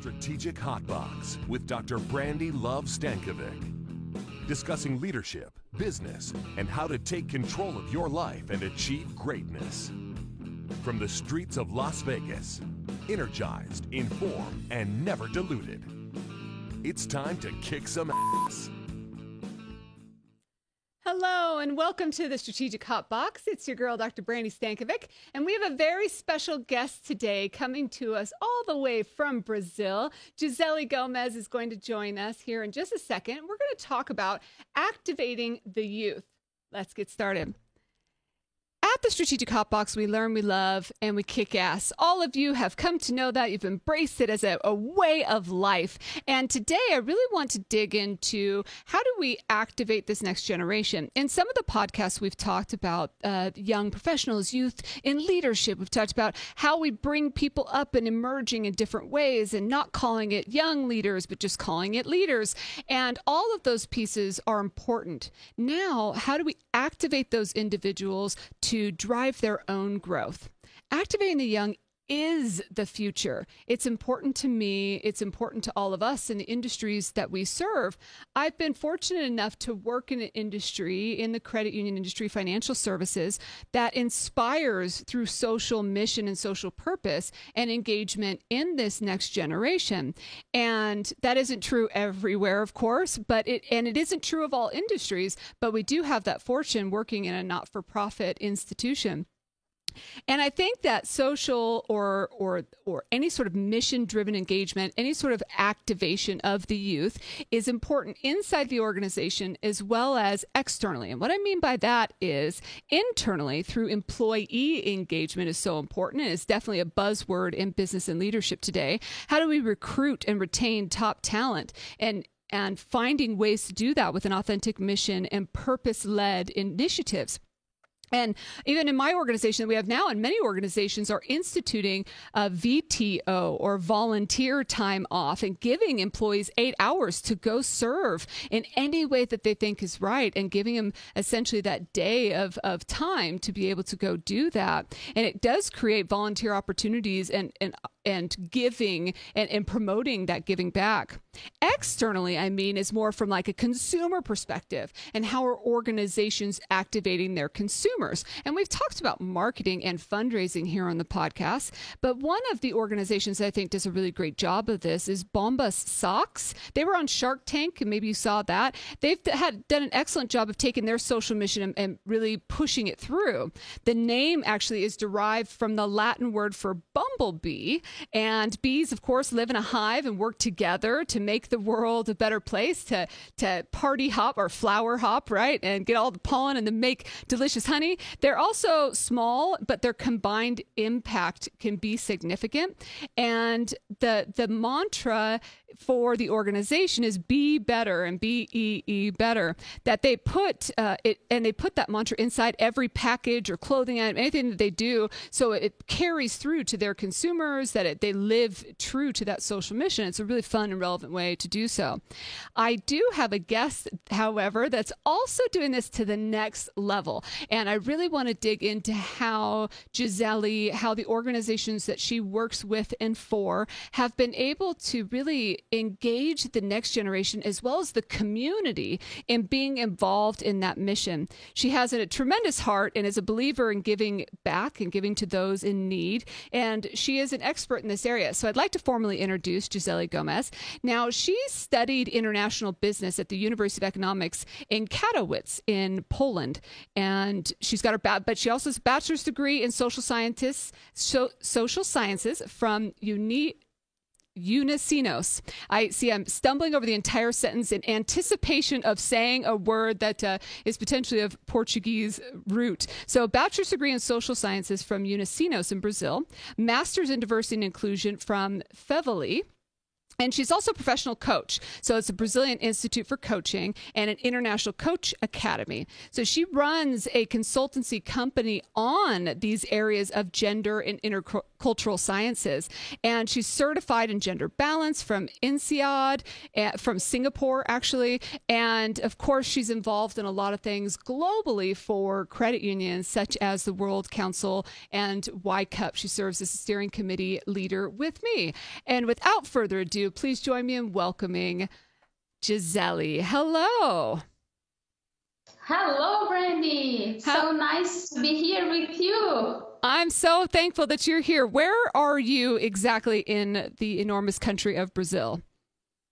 Strategic Hotbox with Dr. Brandi Luv Stankovic. Discussing leadership, business, and how to take control of your life and achieve greatness. From the streets of Las Vegas, energized, informed, and never diluted. It's time to kick some ass. Welcome to the Strategic Hot Box. It's your girl, Dr. Brandi Stankovic, and we have a very special guest today coming to us all the way from Brazil. Gisele Gomes is going to join us here in just a second. We're going to talk about activating the youth. Let's get started. At the Strategic Hotbox, we learn, we love, and we kick ass. All of you have come to know that. You've embraced it as a, a, way of life. And today, I really want to dig into how do we activate this next generation. In some of the podcasts, we've talked about uh, young professionals, youth in leadership. We've talked about how we bring people up and emerging in different ways and not calling it young leaders, but just calling it leaders. And all of those pieces are important. Now, how do we activate those individuals to drive their own growth. Activating the young is the future. It's important to me. It's important to all of us in the industries that we serve. I've been fortunate enough to work in an industry, in the credit union industry, financial services, that inspires through social mission and social purpose and engagement in this next generation. And that isn't true everywhere, of course, but it, and it isn't true of all industries, but we do have that fortune working in a not for profit institution. And I think that social or or or any sort of mission driven engagement, any sort of activation of the youth is important inside the organization as well as externally. And what I mean by that is internally through employee engagement is so important and it's definitely a buzzword in business and leadership today. How do we recruit and retain top talent and and finding ways to do that with an authentic mission and purpose led initiatives. And even in my organization that we have now, and many organizations are instituting a VTO or volunteer time off and giving employees eight hours to go serve in any way that they think is right and giving them essentially that day of, of time to be able to go do that. And it does create volunteer opportunities and, and and giving and, and promoting that giving back. Externally, I mean, is more from like a consumer perspective and how are organizations activating their consumers. And we've talked about marketing and fundraising here on the podcast, but one of the organizations that I think does a really great job of this is Bombas Socks. They were on Shark Tank, and maybe you saw that. They've had done an excellent job of taking their social mission and, and really pushing it through. The name actually is derived from the Latin word for bumblebee, and bees, of course, live in a hive and work together to make the world a better place, to, to party hop or flower hop, right? And get all the pollen and then make delicious honey. They're also small, but their combined impact can be significant. And the, the mantra for the organization is be better and B E E better. That they put uh, it and they put that mantra inside every package or clothing item, anything that they do, so it carries through to their consumers. That it, they live true to that social mission. It's a really fun and relevant way to do so. I do have a guest, however, that's also doing this to the next level, and I really want to dig into how Gisele, how the organizations that she works with and for have been able to really engage the next generation as well as the community in being involved in that mission. She has a tremendous heart and is a believer in giving back and giving to those in need. And she is an expert in this area. So I'd like to formally introduce Gisele Gomes. Now, she studied international business at the University of Economics in Katowice in Poland. And she's got her, ba- but she also has a bachelor's degree in social scientists, so, social sciences from Uni Unisinos. I see I'm stumbling over the entire sentence in anticipation of saying a word that uh, is potentially of Portuguese root. So, bachelor's degree in social sciences from Unisinos in Brazil, master's in diversity and inclusion from FEVELI And she's also a professional coach. So it's a Brazilian Institute for Coaching and an International Coach Academy. So she runs a consultancy company on these areas of gender and intercultural sciences. And she's certified in gender balance from INSEAD, eh, from Singapore, actually. And of course, she's involved in a lot of things globally for credit unions, such as the World Council and WYCUP. She serves as a steering committee leader with me. And without further ado, please join me in welcoming Gisele. Hello. Hello, Brandi. How- so nice to be here with you. I'm so thankful that you're here. Where are you exactly in the enormous country of Brazil?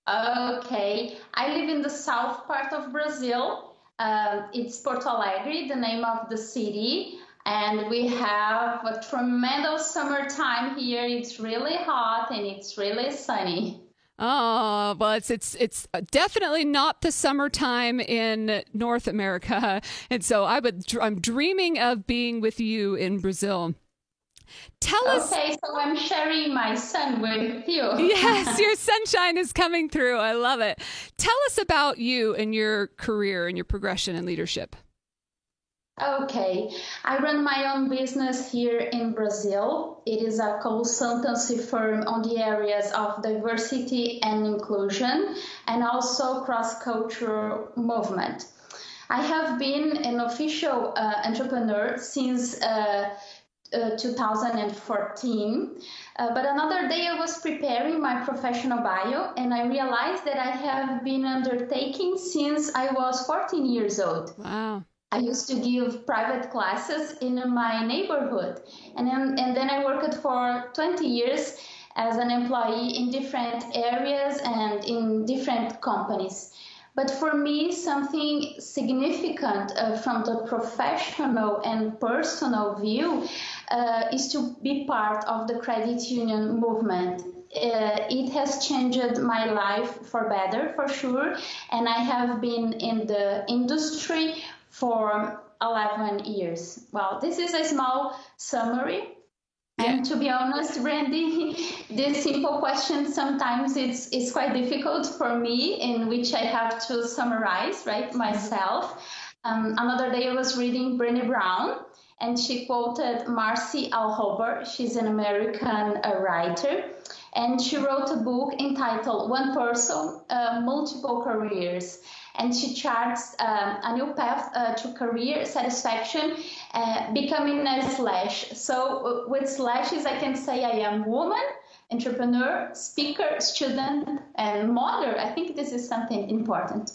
Okay, I live in the south part of Brazil. Uh, it's Porto Alegre, the name of the city and we have a tremendous summertime here. It's really hot and it's really sunny. Oh, well, it's it's it's definitely not the summertime in North America, and so I would I'm dreaming of being with you in Brazil. Tell us. Okay, so I'm sharing my sun with you. yes, your sunshine is coming through. I love it. Tell us about you and your career and your progression in leadership. Okay, I run my own business here in Brazil. It is a consultancy firm on the areas of diversity and inclusion and also cross cultural movement. I have been an official uh, entrepreneur since uh, uh, 2014. Uh, but another day I was preparing my professional bio and I realized that I have been undertaking since I was 14 years old. Wow. I used to give private classes in my neighborhood. And then, and then I worked for 20 years as an employee in different areas and in different companies. But for me, something significant uh, from the professional and personal view uh, is to be part of the credit union movement. Uh, it has changed my life for better, for sure. And I have been in the industry for 11 years. Well, this is a small summary. Yeah. And to be honest, Brandi, this simple question sometimes it's, it's quite difficult for me, in which I have to summarize, right, myself. Um, another day I was reading Brené Brown, and she quoted Marci Alboher. She's an American uh, writer, and she wrote a book entitled One Person, uh, Multiple Careers and she charts um, a new path uh, to career satisfaction, uh, becoming a slash. So uh, with slashes, I can say I am woman, entrepreneur, speaker, student, and mother. I think this is something important.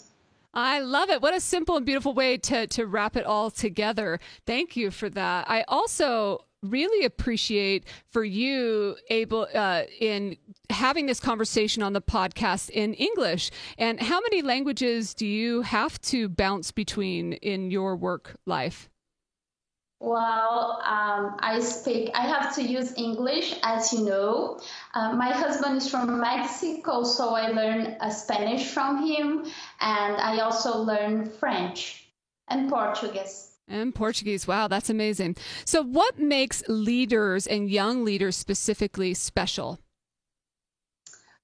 I love it. What a simple and beautiful way to to wrap it all together. Thank you for that. I also really appreciate for you able uh, in having this conversation on the podcast in English. And how many languages do you have to bounce between in your work life? Well, um, I speak, I have to use English, as you know. Uh, my husband is from Mexico, so I learn uh, Spanish from him, and I also learn French and Portuguese. And Portuguese. Wow, that's amazing. So, what makes leaders and young leaders specifically special?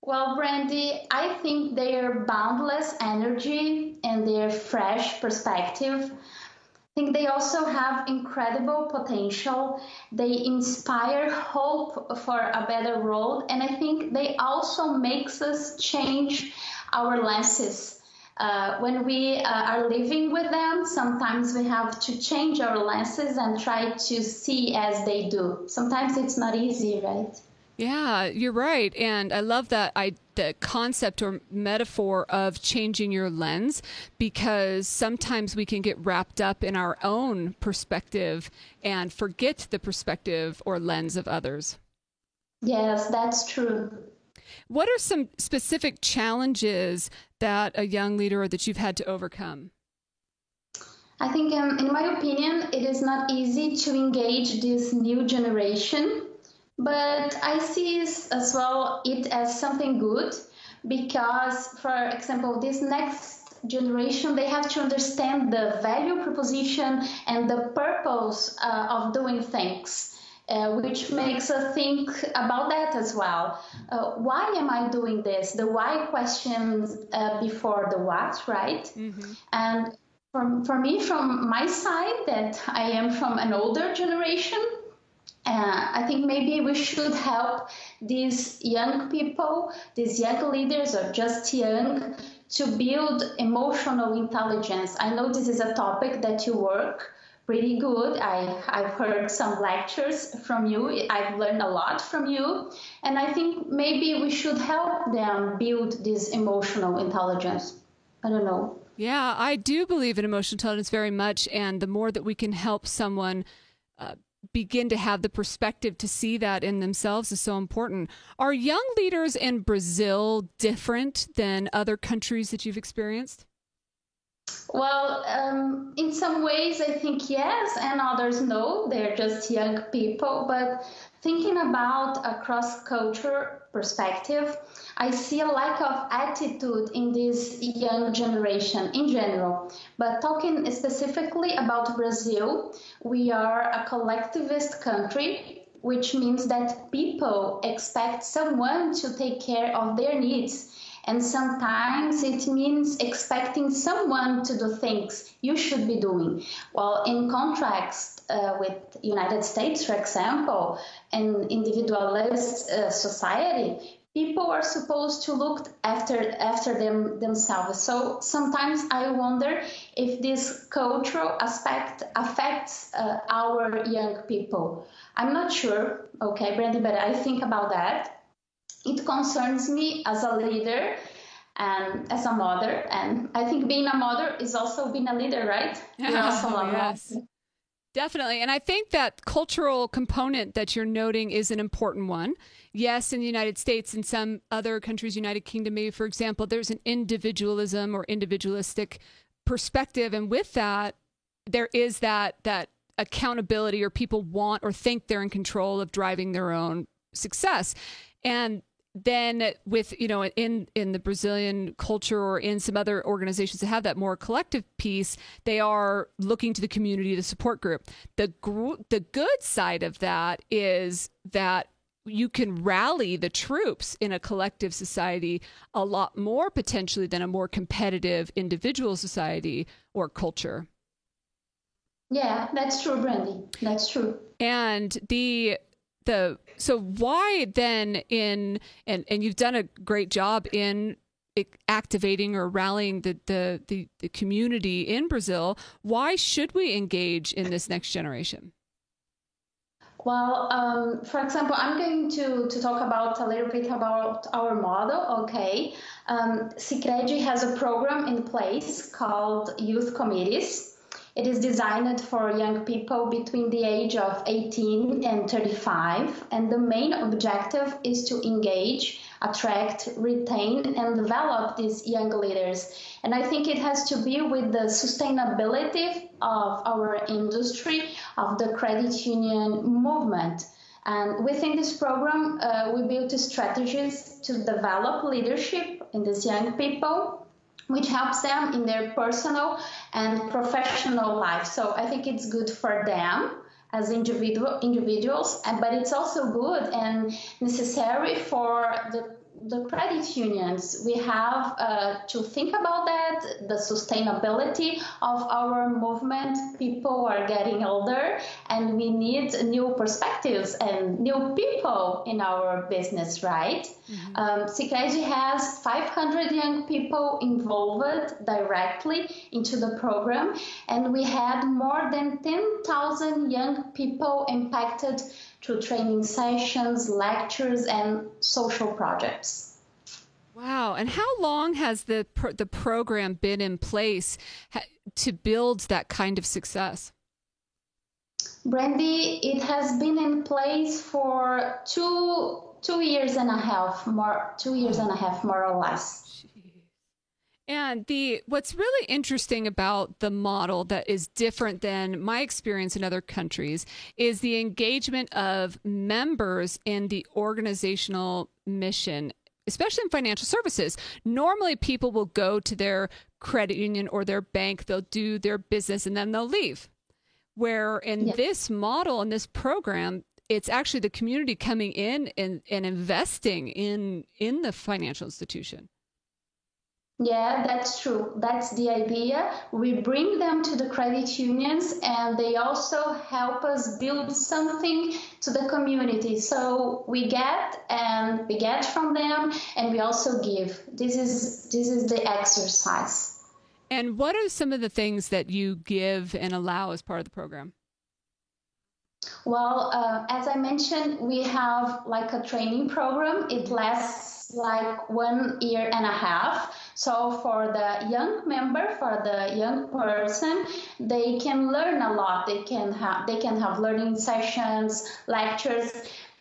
Well, Brandi, I think their boundless energy and their fresh perspective. I think they also have incredible potential. They inspire hope for a better world, and I think they also makes us change our lenses uh, when we uh, are living with them, sometimes we have to change our lenses and try to see as they do. Sometimes it's not easy, right? Yeah, you're right. And I love that I the concept or metaphor of changing your lens because sometimes we can get wrapped up in our own perspective and forget the perspective or lens of others. Yes, that's true. What are some specific challenges that a young leader that you've had to overcome? I think, um, in my opinion, it is not easy to engage this new generation, but I see as well it as something good because, for example, this next generation they have to understand the value proposition and the purpose uh, of doing things uh, which makes us think about that as well. Uh, why am I doing this? The why questions uh, before the what, right? Mm-hmm. And for, for me, from my side, that I am from an older generation, uh, I think maybe we should help these young people, these young leaders, or just young, to build emotional intelligence. I know this is a topic that you work pretty good. I, I've heard some lectures from you. I've learned a lot from you. And I think maybe we should help them build this emotional intelligence. I don't know. Yeah, I do believe in emotional intelligence very much. And the more that we can help someone uh, begin to have the perspective to see that in themselves is so important. Are young leaders in Brazil different than other countries that you've experienced? Well, um, in some ways, I think yes, and others no. They're just young people. But thinking about a cross culture perspective, I see a lack of attitude in this young generation in general. But talking specifically about Brazil, we are a collectivist country, which means that people expect someone to take care of their needs and sometimes it means expecting someone to do things you should be doing. Well, in contrast uh, with United States, for example, an individualist uh, society, people are supposed to look after after them themselves. So sometimes I wonder if this cultural aspect affects uh, our young people. I'm not sure, okay, Brandy, but I think about that it concerns me as a leader and as a mother. And I think being a mother is also being a leader, right? Also a yes. Definitely. And I think that cultural component that you're noting is an important one. Yes, in the United States and some other countries, United Kingdom, maybe, for example, there's an individualism or individualistic perspective. And with that, there is that, that accountability or people want or think they're in control of driving their own success. And then with you know in in the Brazilian culture or in some other organizations that have that more collective piece, they are looking to the community, the support group. The gr- the good side of that is that you can rally the troops in a collective society a lot more potentially than a more competitive individual society or culture. Yeah, that's true, Brandi. That's true. And the the so why then in and and you've done a great job in activating or rallying the, the, the, the community in Brazil. Why should we engage in this next generation? Well, um, for example, I'm going to, to talk about a little bit about our model. Okay. Um, has a program in place called Youth Committees. It is designed for young people between the age of 18 and 35, and the main objective is to engage, attract, retain, and develop these young leaders. And I think it has to be with the sustainability of our industry, of the credit union movement. And within this program, uh, we built strategies to develop leadership in these young people which helps them in their personal and professional life. So I think it's good for them as individual individuals, but it's also good and necessary for the the credit unions, we have uh, to think about that, the sustainability of our movement. People are getting older and we need new perspectives and new people in our business, right? Mm-hmm. Um, has 500 young people involved directly into the program, and we had more than 10,000 young people impacted through training sessions, lectures, and social projects. Wow! And how long has the pro- the program been in place ha- to build that kind of success? Brandi, it has been in place for two two years and a half, more two years and a half, more or less. And the what's really interesting about the model that is different than my experience in other countries is the engagement of members in the organizational mission especially in financial services. Normally, people will go to their credit union or their bank, they'll do their business, and then they'll leave. Where in this model, in this program, it's actually the community coming in and, and investing in in the financial institution. Yeah, that's true. That's the idea. We bring them to the credit unions and they also help us build something to the community. So we get and we get from them and we also give. This is this is the exercise. And what are some of the things that you give and allow as part of the program? Well, uh, as I mentioned, we have like a training program. It lasts like one year and a half. So for the young member, for the young person, they can learn a lot. They can have they can have learning sessions, lectures.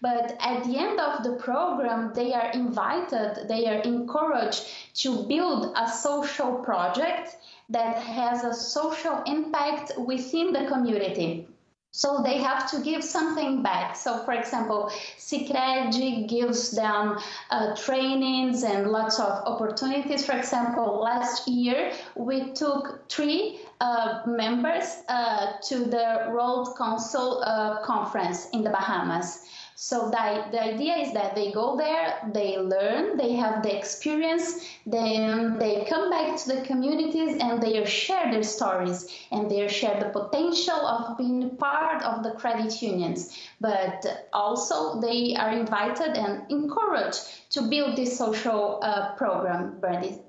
But at the end of the program, they are invited, they are encouraged to build a social project that has a social impact within the community. So they have to give something back. So, for example, Sicredi gives them uh, trainings and lots of opportunities. For example, last year we took three uh, members uh, to the World Council uh, conference in the Bahamas. So the, the idea is that they go there, they learn, they have the experience, then they come back to the communities and they share their stories and they share the potential of being part of the credit unions. But also they are invited and encouraged to build this social uh, program, Brandi.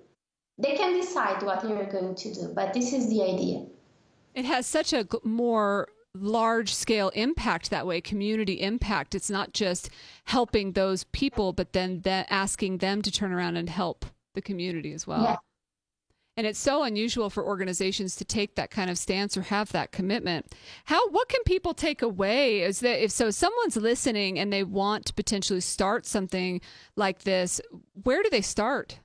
They can decide what they are going to do, but this is the idea. It has such a more large scale impact that way community impact. It's not just helping those people but then that asking them to turn around and help the community as well. Yeah. and it's so unusual for organizations to take that kind of stance or have that commitment. How what can people take away is that if so someone's listening and they want to potentially start something like this where do they start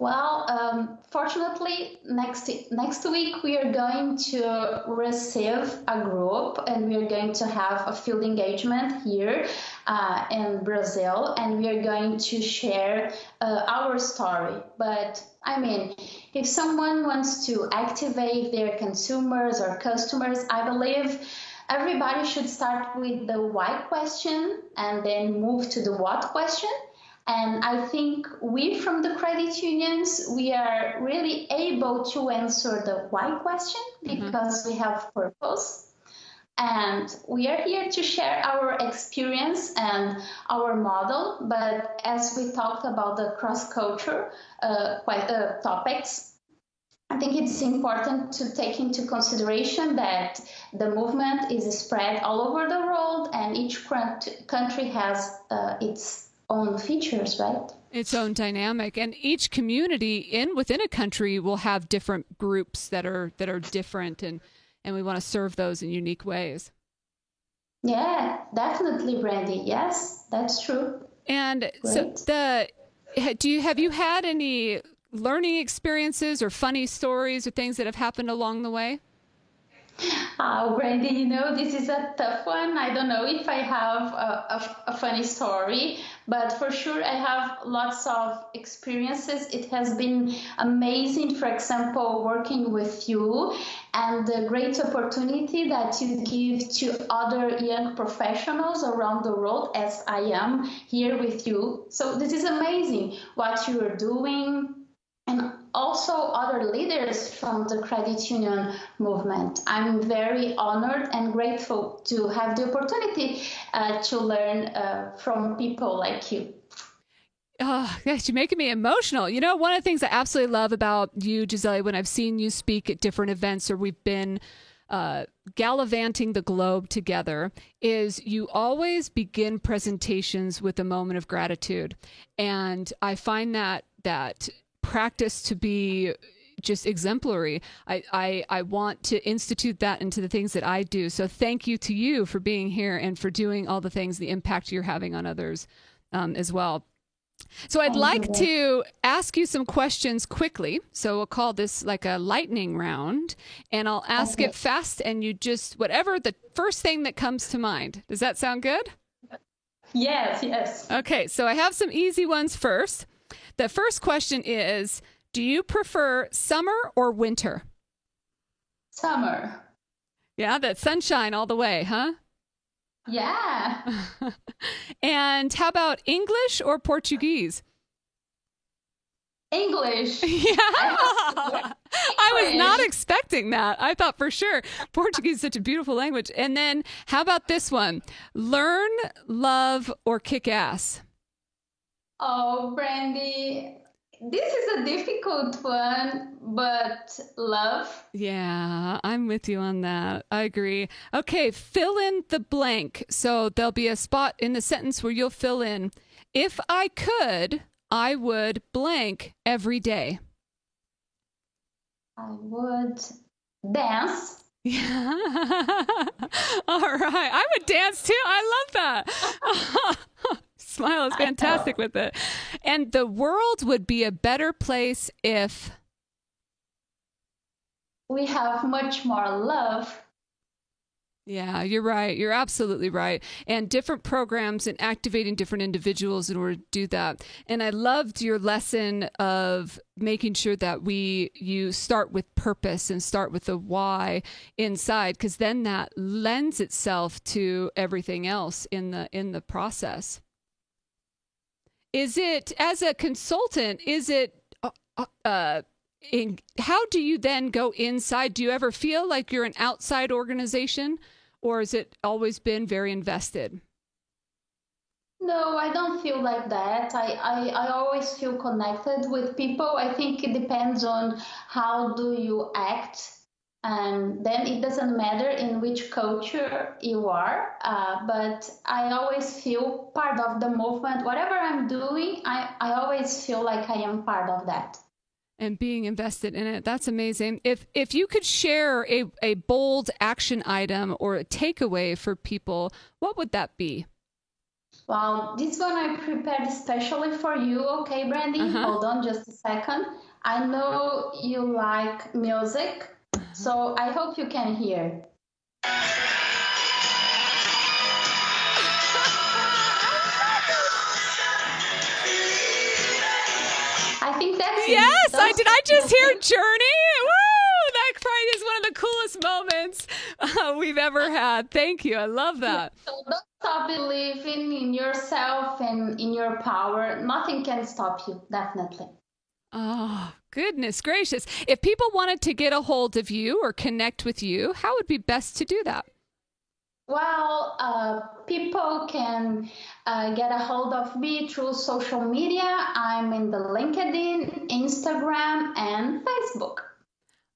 well, um, fortunately, next next week we are going to receive a group, and we are going to have a field engagement here uh, in Brazil, and we are going to share uh, our story. But I mean, if someone wants to activate their consumers or customers, I believe everybody should start with the why question and then move to the what question and I think we from the credit unions, we are really able to answer the why question mm-hmm. because mm-hmm. we have purpose. And we are here to share our experience and our model. But as we talked about the cross culture uh, uh, topics, I think it's important to take into consideration that the movement is spread all over the world and each country has uh, its own features, right? Its own dynamic, and each community in within a country will have different groups that are that are different, and and we want to serve those in unique ways. Yeah, definitely, Brandi. Yes, that's true. And Great. so the do you have you had any learning experiences or funny stories or things that have happened along the way? Uh, oh, Brandi, you know, this is a tough one. I don't know if I have a, a, a, funny story, but for sure I have lots of experiences. It has been amazing, for example, working with you and the great opportunity that you give to other young professionals around the world, as I am here with you. So, this is amazing what you are doing also other leaders from the credit union movement. I'm very honored and grateful to have the opportunity uh, to learn uh, from people like you. Oh, gosh, you're making me emotional. You know, one of the things I absolutely love about you, Gisele, when I've seen you speak at different events or we've been uh, gallivanting the globe together is you always begin presentations with a moment of gratitude. And I find that that practice to be just exemplary. I, I, I want to institute that into the things that I do. So thank you to you for being here and for doing all the things, the impact you're having on others um, as well. So I'd like to ask you some questions quickly. So we'll call this like a lightning round, and I'll ask okay. it fast, and you just whatever the first thing that comes to mind. Does that sound good? Yes, yes. Okay, so I have some easy ones first. The first question is Do you prefer summer or winter? Summer. Yeah, that sunshine all the way, huh? Yeah. and how about English or Portuguese? English. Yeah. I, I was not expecting that. I thought for sure Portuguese is such a beautiful language. And then how about this one? Learn, love, or kick ass? Oh, Brandi, this is a difficult one, but love. Yeah, I'm with you on that. I agree. Okay, fill in the blank. So there'll be a spot in the sentence where you'll fill in. If I could, I would blank every day. I would dance. Yeah. All right. I would dance too. I love that. Smile is fantastic with it. And the world would be a better place if we have much more love yeah, you're right. You're absolutely right. And different programs and activating different individuals in order to do that. And I loved your lesson of making sure that we you start with purpose and start with the why inside because then that lends itself to everything else in the in the process. Is it as a consultant is it uh, uh, uh in, how do you then go inside? Do you ever feel like you're an outside organization, or has it always been very invested? No, I don't feel like that. I, I, I always feel connected with people. I think it depends on how do you act and then it doesn't matter in which culture you are uh, but i always feel part of the movement whatever i'm doing I, I always feel like i am part of that and being invested in it. That's amazing. If if you could share a, a bold action item or a takeaway for people, what would that be? Well, this one I prepared especially for you. Okay, Brandi, uh-huh. hold on just a second. I know you like music. So I hope you can hear. I think that's Yes, I did. I just hear Journey. Woo! That probably is one of the coolest moments uh, we've ever had. Thank you. I love that. So don't stop believing in yourself and in your power. Nothing can stop you. Definitely. Oh, goodness gracious. If people wanted to get a hold of you or connect with you, how would be best to do that? Well, uh, people can uh, get a hold of me through social media. I'm in the LinkedIn, Instagram, and Facebook.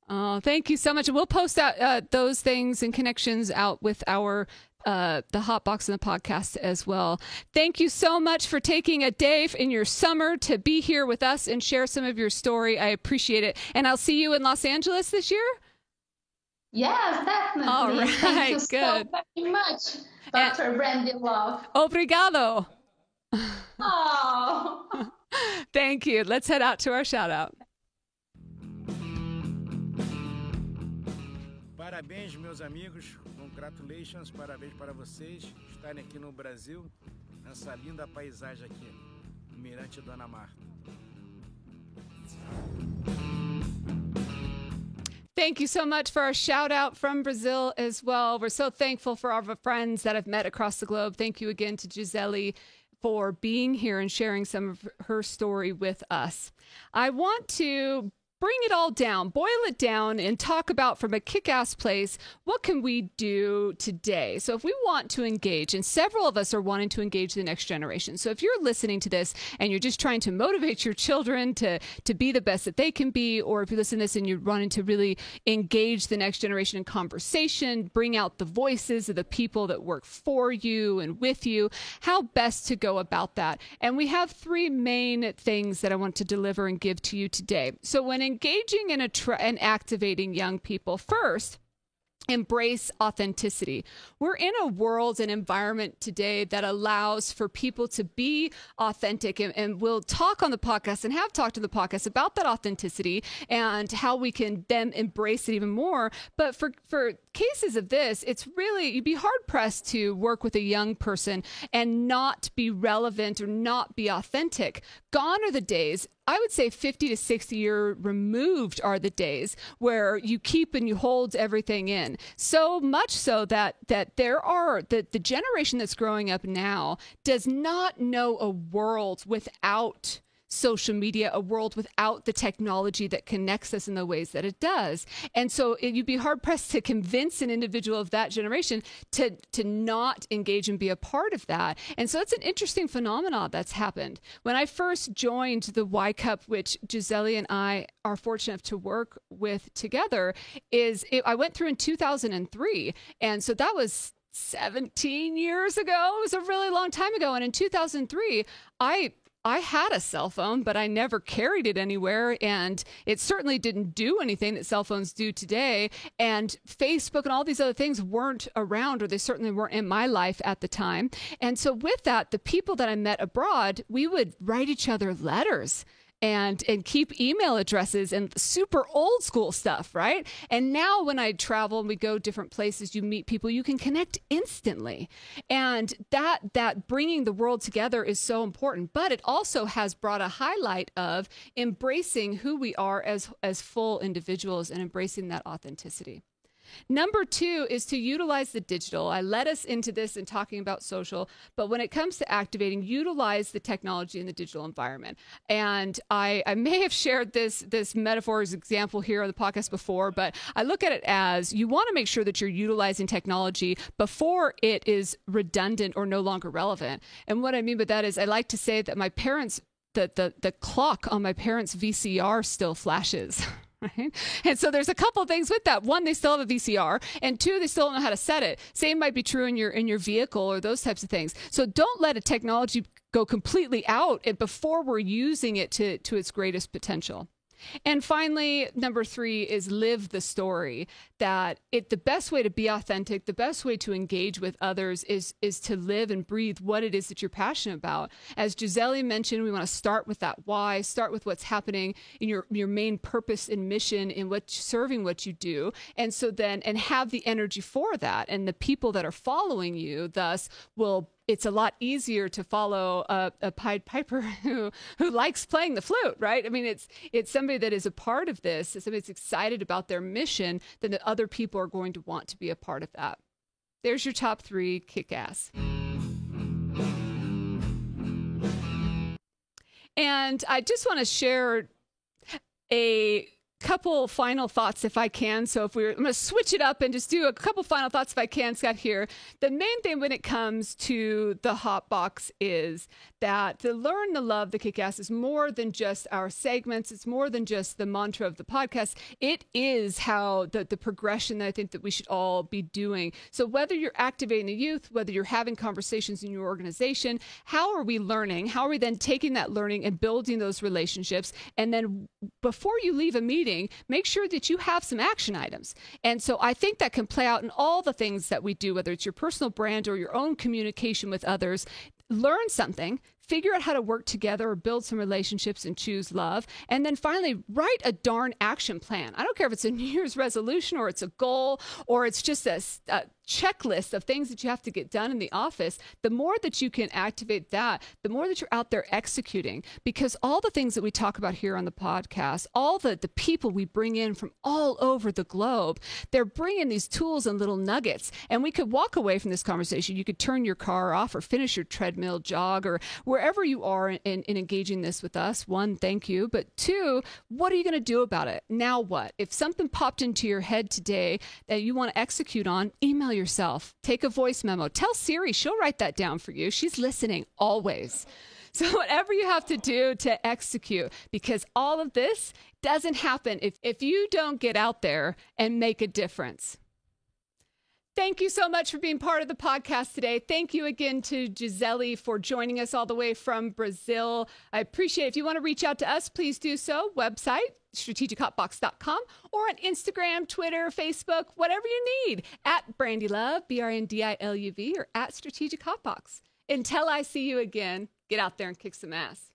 Oh, thank you so much. We'll post out uh, those things and connections out with our uh, the hot box and the podcast as well. Thank you so much for taking a day in your summer to be here with us and share some of your story. I appreciate it. And I'll see you in Los Angeles this year. Yes, definitely. All right, Thank you good. so very much, Dr. And Brandi Luv. Obrigado. Oh. Thank you. Let's head out to our shout out. Parabéns, meus amigos. Congratulations, parabéns para vocês estarem aqui no Brasil, nessa linda paisagem aqui, Mirante Dona Marta. Thank you so much for our shout out from Brazil as well. We're so thankful for our friends that I've met across the globe. Thank you again to Gisele for being here and sharing some of her story with us. I want to bring it all down, boil it down, and talk about from a kick ass place what can we do today? So, if we want to engage, and several of us are wanting to engage the next generation. So, if you're listening to this and you're just trying to motivate your children to, to be the best that they can be, or if you listen to this and you're wanting to really engage the next generation in conversation, bring out the voices of the people that work for you and with you, how best to go about that. And we have three main things that I want to deliver and give to you today. So, when engaging and, attra- and activating young people first embrace authenticity. We're in a world and environment today that allows for people to be authentic and, and, we'll talk on the podcast and have talked on the podcast about that authenticity and how we can then embrace it even more. But for for cases of this, it's really you'd be hard pressed to work with a young person and not be relevant or not be authentic. Gone are the days I would say 50 to 60 year removed are the days where you keep and you hold everything in. So much so that that there are that the generation that's growing up now does not know a world without social media, a world without the technology that connects us in the ways that it does. And so it, you'd be hard pressed to convince an individual of that generation to, to not engage and be a part of that. And so that's an interesting phenomenon that's happened. When I first joined the WYCUP, which Gisele and I are fortunate to work with together, is it, I went through in 2003. And so that was 17 years ago. It was a really long time ago. And in 2003, I I had a cell phone, but I never carried it anywhere. And it certainly didn't do anything that cell phones do today. And Facebook and all these other things weren't around, or they certainly weren't in my life at the time. And so, with that, the people that I met abroad, we would write each other letters and and keep email addresses and super old school stuff, right? And now when I travel and we go different places, you meet people, you can connect instantly. And that that bringing the world together is so important, but it also has brought a highlight of embracing who we are as as full individuals and embracing that authenticity. Number two is to utilize the digital. I led us into this in talking about social, but when it comes to activating, utilize the technology in the digital environment. And I, I may have shared this this metaphor as example here on the podcast before, but I look at it as you want to make sure that you're utilizing technology before it is redundant or no longer relevant. And what I mean by that is I like to say that my parents the, the, the clock on my parents' VCR still flashes. right? And so there's a couple things with that. One, they still have a VCR, and two, they still don't know how to set it. Same might be true in your in your vehicle or those types of things. So don't let a technology go completely out before we're using it to to its greatest potential. And finally, number three is live the story. That it the best way to be authentic, the best way to engage with others is is to live and breathe what it is that you're passionate about. As Gisele mentioned, we want to start with that why, start with what's happening in your your main purpose and mission in what serving what you do, and so then and have the energy for that. And the people that are following you thus will it's a lot easier to follow a, a, Pied Piper who who likes playing the flute, right? I mean, it's it's somebody that is a part of this, somebody that's excited about their mission, then the people are going to want to be a part of that. There's your top three kick ass. And I just want to share a couple final thoughts if I can. So if we're, I'm going to switch it up and just do a couple final thoughts if I can, Scott. Here, the main thing when it comes to the hot box is that the learn the love the kick ass is more than just our segments. It's more than just the mantra of the podcast. It is how the the progression that I think that we should all be doing. So whether you're activating the youth, whether you're having conversations in your organization, how are we learning? How are we then taking that learning and building those relationships? And then before you leave a meeting make sure that you have some action items. And so I think that can play out in all the things that we do, whether it's your personal brand or your own communication with others. Learn something, figure out how to work together or build some relationships and choose love. And then finally, write a darn action plan. I don't care if it's a New Year's resolution or it's a goal or it's just a, a checklist of things that you have to get done in the office, the more that you can activate that, the more that you're out there executing. Because all the things that we talk about here on the podcast, all the, the people we bring in from all over the globe, they're bringing these tools and little nuggets. And we could walk away from this conversation. You could turn your car off or finish your treadmill jog or wherever you are in, in, in engaging this with us. One, thank you. But two, what are you going to do about it? Now what? If something popped into your head today that you want to execute on, email yourself. Take a voice memo. Tell Siri, she'll write that down for you. She's listening always. So, whatever you have to do to execute, because all of this doesn't happen if, if you don't get out there and make a difference. Thank you so much for being part of the podcast today. Thank you again to Gisele for joining us all the way from Brazil. I appreciate it. If you want to reach out to us, please do so. Website, strategichotbox.com or on Instagram, Twitter, Facebook, whatever you need at Brandi Luv, B R N D I L U V, or at Strategic Hotbox. Until I see you again, get out there and kick some ass.